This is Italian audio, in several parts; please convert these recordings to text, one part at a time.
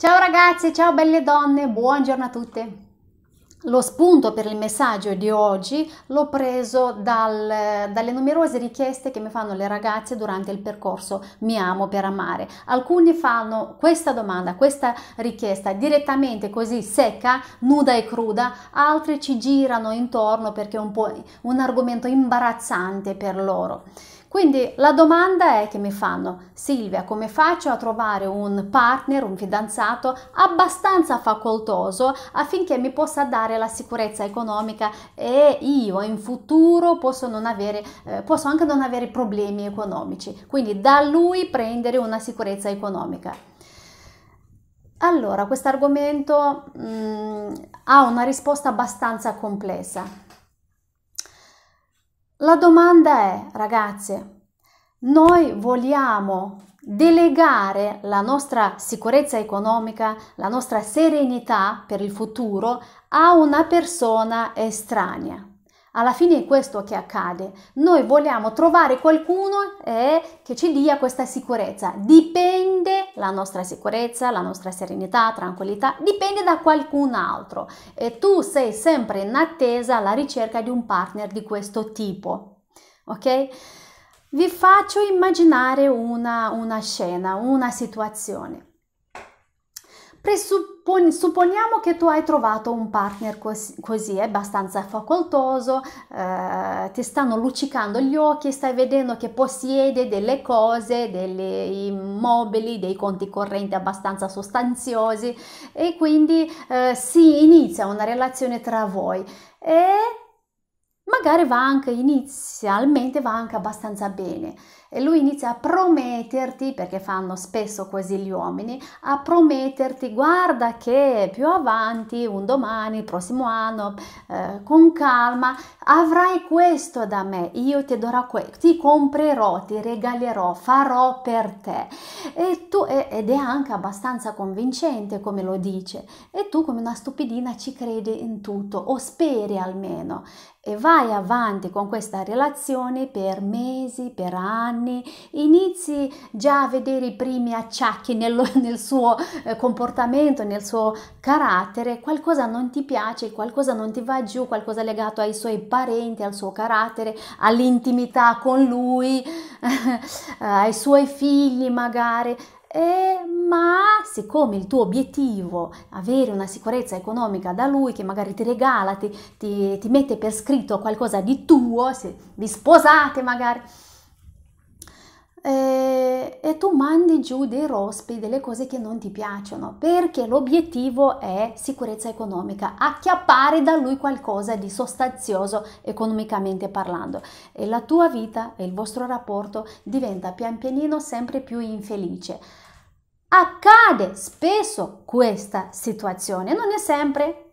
Ciao ragazzi, ciao belle donne, buongiorno a tutte. Lo spunto per il messaggio di oggi l'ho preso dal, dalle numerose richieste che mi fanno le ragazze durante il percorso Mi amo per amare. Alcuni fanno questa domanda, questa richiesta direttamente così secca, nuda e cruda, altri ci girano intorno perché è un un argomento imbarazzante per loro. Quindi la domanda è che mi fanno, Silvia, come faccio a trovare un partner, un fidanzato abbastanza facoltoso affinché mi possa dare la sicurezza economica e io in futuro posso, non avere, eh, posso anche non avere problemi economici. Quindi da lui prendere una sicurezza economica. Allora, questo argomento mm, ha una risposta abbastanza complessa. La domanda è, ragazze, noi vogliamo delegare la nostra sicurezza economica, la nostra serenità per il futuro a una persona estranea. Alla fine è questo che accade. Noi vogliamo trovare qualcuno eh, che ci dia questa sicurezza. Dipende la nostra sicurezza, la nostra serenità, tranquillità, dipende da qualcun altro. E tu sei sempre in attesa alla ricerca di un partner di questo tipo. Ok? Vi faccio immaginare una, una scena, una situazione. Presuppon- supponiamo che tu hai trovato un partner così, così abbastanza facoltoso, eh, ti stanno luccicando gli occhi, stai vedendo che possiede delle cose, degli immobili, dei conti correnti abbastanza sostanziosi e quindi eh, si inizia una relazione tra voi. E magari va anche inizialmente va anche abbastanza bene. E lui inizia a prometterti, perché fanno spesso così gli uomini, a prometterti guarda che più avanti, un domani, il prossimo anno, eh, con calma, avrai questo da me, io ti darò questo, ti comprerò, ti regalerò, farò per te. E tu, ed è anche abbastanza convincente come lo dice, e tu come una stupidina ci credi in tutto, o speri almeno, e vai avanti con questa relazione per mesi, per anni, inizi già a vedere i primi acciacchi nel, nel suo eh, comportamento, nel suo carattere, qualcosa non ti piace, qualcosa non ti va giù, qualcosa legato ai suoi parenti, al suo carattere, all'intimità con lui, ai suoi figli magari. Eh, ma siccome il tuo obiettivo è avere una sicurezza economica da lui che magari ti regala, ti, ti, ti mette per scritto qualcosa di tuo, se vi sposate magari, eh, e tu mandi giù dei rospi, delle cose che non ti piacciono, perché l'obiettivo è sicurezza economica, acchiappare da lui qualcosa di sostanzioso economicamente parlando e la tua vita e il vostro rapporto diventa pian pianino sempre più infelice. Accade spesso questa situazione, non è sempre,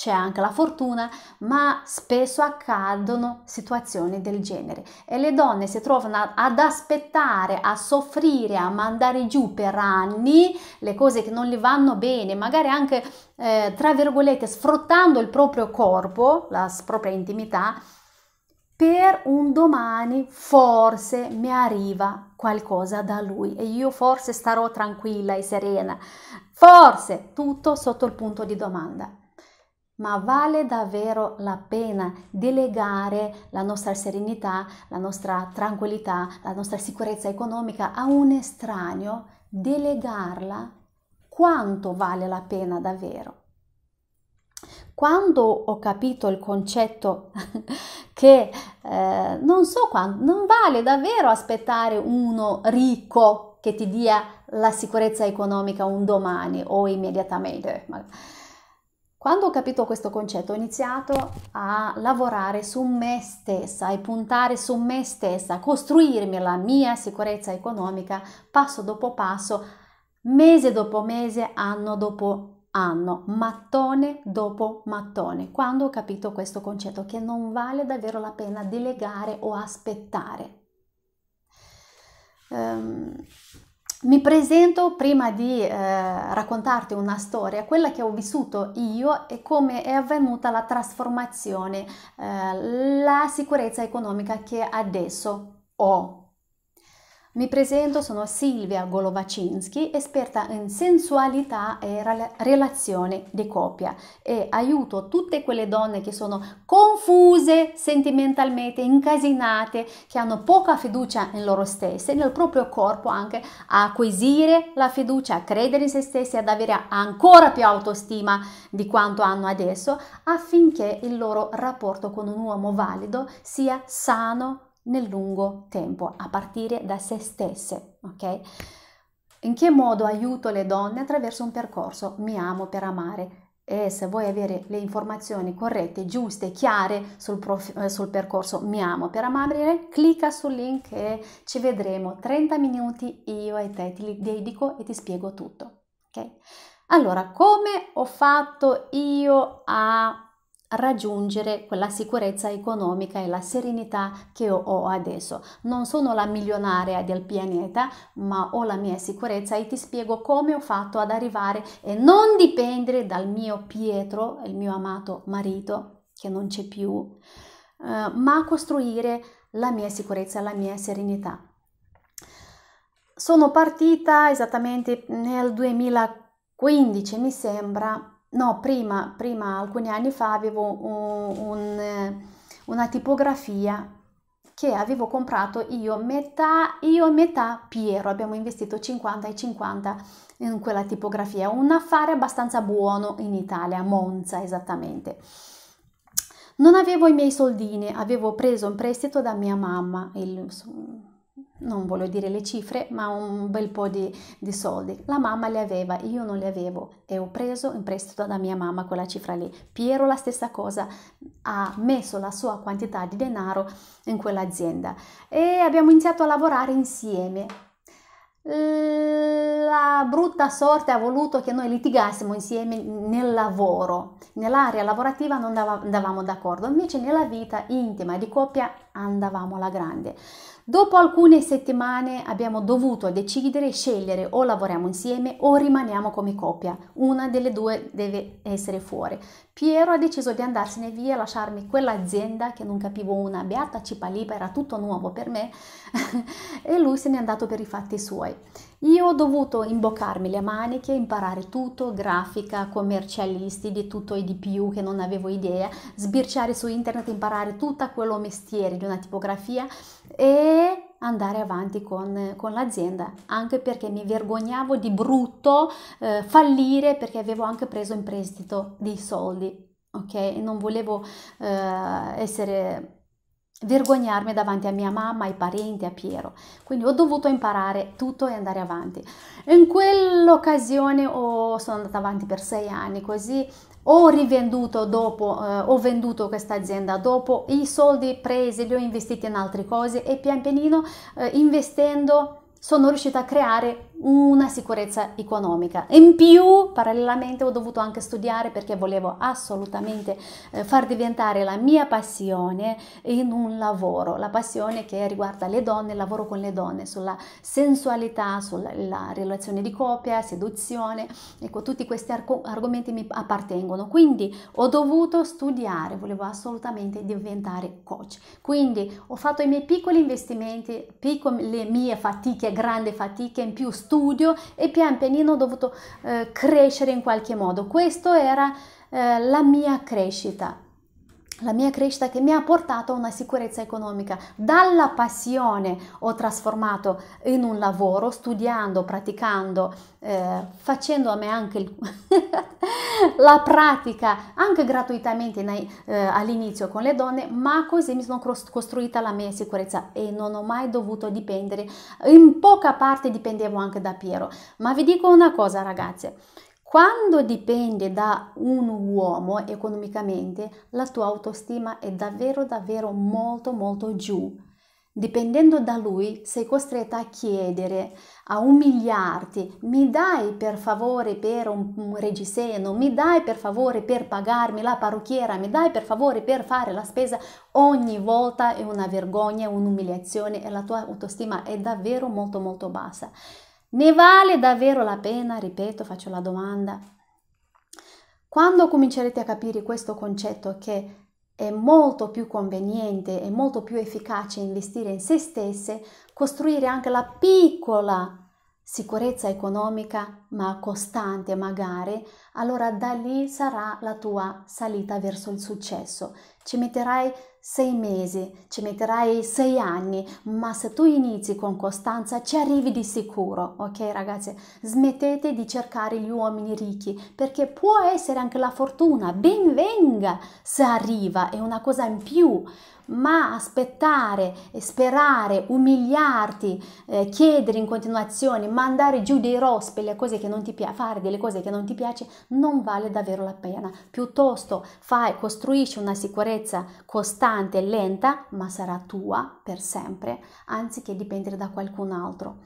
c'è anche la fortuna, ma spesso accadono situazioni del genere. E le donne si trovano ad aspettare, a soffrire, a mandare giù per anni le cose che non gli vanno bene, magari anche eh, tra virgolette sfruttando il proprio corpo, la propria intimità, per un domani forse mi arriva qualcosa da lui e io forse starò tranquilla e serena, forse tutto sotto il punto di domanda ma vale davvero la pena delegare la nostra serenità, la nostra tranquillità, la nostra sicurezza economica a un estraneo? Delegarla? Quanto vale la pena davvero? Quando ho capito il concetto che eh, non so quando, non vale davvero aspettare uno ricco che ti dia la sicurezza economica un domani o immediatamente. Quando ho capito questo concetto ho iniziato a lavorare su me stessa e puntare su me stessa, a costruirmi la mia sicurezza economica passo dopo passo, mese dopo mese, anno dopo anno, mattone dopo mattone. Quando ho capito questo concetto che non vale davvero la pena delegare o aspettare. Um, mi presento prima di eh, raccontarti una storia, quella che ho vissuto io e come è avvenuta la trasformazione, eh, la sicurezza economica che adesso ho. Mi presento, sono Silvia Golovacinski, esperta in sensualità e relazione di coppia e aiuto tutte quelle donne che sono confuse sentimentalmente, incasinate, che hanno poca fiducia in loro stesse, nel proprio corpo anche, a acquisire la fiducia, a credere in se stessi, ad avere ancora più autostima di quanto hanno adesso, affinché il loro rapporto con un uomo valido sia sano, nel lungo tempo, a partire da se stesse, ok? In che modo aiuto le donne? Attraverso un percorso Mi amo per amare. E se vuoi avere le informazioni corrette, giuste, chiare sul, prof, eh, sul percorso Mi amo per amare, clicca sul link e ci vedremo. 30 minuti io e te ti dedico e ti spiego tutto. Ok? Allora, come ho fatto io a raggiungere quella sicurezza economica e la serenità che ho adesso. Non sono la milionaria del pianeta, ma ho la mia sicurezza e ti spiego come ho fatto ad arrivare e non dipendere dal mio Pietro, il mio amato marito, che non c'è più, eh, ma costruire la mia sicurezza, la mia serenità. Sono partita esattamente nel 2015, mi sembra, no, prima, prima, alcuni anni fa, avevo un, un, una tipografia che avevo comprato io metà, io metà Piero, abbiamo investito 50 e 50 in quella tipografia, un affare abbastanza buono in Italia, Monza esattamente. Non avevo i miei soldini, avevo preso un prestito da mia mamma, il, non voglio dire le cifre, ma un bel po' di, di, soldi. La mamma li aveva, io non li avevo e ho preso in prestito da mia mamma quella cifra lì. Piero la stessa cosa, ha messo la sua quantità di denaro in quell'azienda e abbiamo iniziato a lavorare insieme. La brutta sorte ha voluto che noi litigassimo insieme nel lavoro. Nell'area lavorativa non andavamo d'accordo, invece nella vita intima di coppia andavamo alla grande. Dopo alcune settimane abbiamo dovuto decidere scegliere o lavoriamo insieme o rimaniamo come coppia. Una delle due deve essere fuori. Piero ha deciso di andarsene via, lasciarmi quell'azienda che non capivo una beata cipalipa, era tutto nuovo per me e lui se n'è andato per i fatti suoi. Io ho dovuto imboccarmi le maniche, imparare tutto, grafica, commercialisti, di tutto e di più che non avevo idea, sbirciare su internet, imparare tutto quello mestiere di una tipografia e andare avanti con, con, l'azienda, anche perché mi vergognavo di brutto eh, fallire perché avevo anche preso in prestito dei soldi, ok? Non volevo eh, essere vergognarmi davanti a mia mamma, ai parenti, a Piero. Quindi ho dovuto imparare tutto e andare avanti. In quell'occasione oh, sono andata avanti per sei anni così. Ho rivenduto dopo, eh, ho venduto questa azienda dopo, i soldi presi li ho investiti in altre cose e pian pianino eh, investendo sono riuscita a creare una sicurezza economica. In più, parallelamente, ho dovuto anche studiare perché volevo assolutamente eh, far diventare la mia passione in un lavoro, la passione che riguarda le donne, il lavoro con le donne, sulla sensualità, sulla relazione di coppia, seduzione. Ecco, tutti questi arg- argomenti mi appartengono. Quindi ho dovuto studiare, volevo assolutamente diventare coach. Quindi ho fatto i miei piccoli investimenti, piccole, le mie fatiche, grandi fatiche in più studio e pian pianino ho dovuto eh, crescere in qualche modo. Questa era eh, la mia crescita la mia crescita che mi ha portato a una sicurezza economica. Dalla passione ho trasformato in un lavoro, studiando, praticando, eh, facendo a me anche il la pratica, anche gratuitamente nei, eh, all'inizio con le donne, ma così mi sono costruita la mia sicurezza e non ho mai dovuto dipendere. In poca parte dipendevo anche da Piero. Ma vi dico una cosa ragazze, quando dipendi da un uomo economicamente, la tua autostima è davvero davvero molto molto giù. Dipendendo da lui, sei costretta a chiedere, a umiliarti, mi dai per favore per un, un reggiseno, mi dai per favore per pagarmi la parrucchiera, mi dai per favore per fare la spesa, ogni volta è una vergogna, un'umiliazione e la tua autostima è davvero molto molto bassa. Ne vale davvero la pena? Ripeto, faccio la domanda. Quando comincerete a capire questo concetto che è molto più conveniente e molto più efficace investire in se stesse, costruire anche la piccola sicurezza economica, ma costante magari, allora da lì sarà la tua salita verso il successo. Ci metterai sei mesi, ci metterai sei anni, ma se tu inizi con costanza ci arrivi di sicuro, ok ragazzi? Smettete di cercare gli uomini ricchi perché può essere anche la fortuna, ben venga se arriva, è una cosa in più, ma aspettare, sperare, umiliarti, eh, chiedere in continuazione, mandare giù dei rospi, le cose che non ti piace, fare delle cose che non ti piace, non vale davvero la pena. Piuttosto fai, costruisci una sicurezza costante e lenta, ma sarà tua per sempre, anziché dipendere da qualcun altro.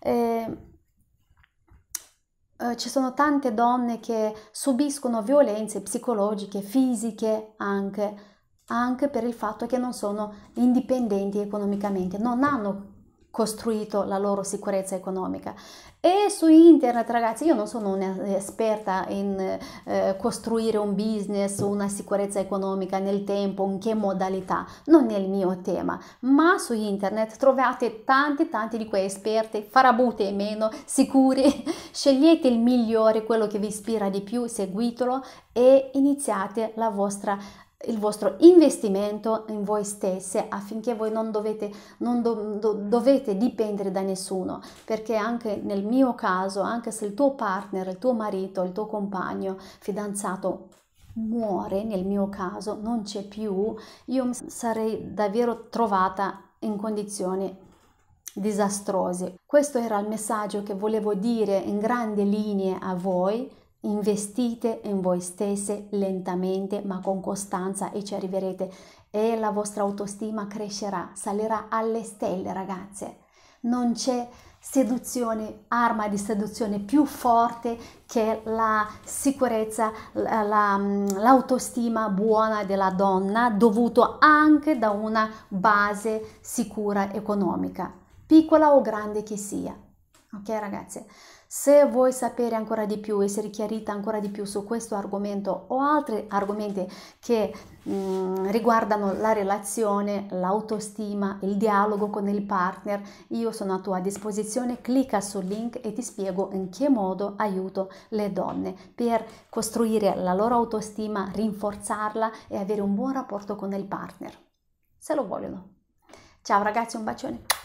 Eh, eh, ci sono tante donne che subiscono violenze psicologiche, fisiche anche anche per il fatto che non sono indipendenti economicamente, non hanno costruito la loro sicurezza economica. E su internet, ragazzi, io non sono un'esperta in eh, costruire un business, una sicurezza economica nel tempo, in che modalità, non è il mio tema, ma su internet trovate tanti tanti di quei esperti, farabute e meno, sicuri, scegliete il migliore, quello che vi ispira di più, seguitelo e iniziate la vostra il vostro investimento in voi stesse affinché voi non dovete, non do, do, dovete dipendere da nessuno perché anche nel mio caso anche se il tuo partner il tuo marito il tuo compagno fidanzato muore nel mio caso non c'è più io sarei davvero trovata in condizioni disastrose. Questo era il messaggio che volevo dire in grandi linee a voi Investite in voi stesse lentamente ma con costanza e ci arriverete e la vostra autostima crescerà, salirà alle stelle ragazze. Non c'è seduzione, arma di seduzione più forte che la sicurezza, la, la, l'autostima buona della donna dovuto anche da una base sicura economica, piccola o grande che sia. Ok ragazze? Se vuoi sapere ancora di più, essere chiarita ancora di più su questo argomento o altri argomenti che mh, mm, riguardano la relazione, l'autostima, il dialogo con il partner, io sono a tua disposizione. Clicca sul link e ti spiego in che modo aiuto le donne per costruire la loro autostima, rinforzarla e avere un buon rapporto con il partner, se lo vogliono. Ciao ragazzi, un bacione.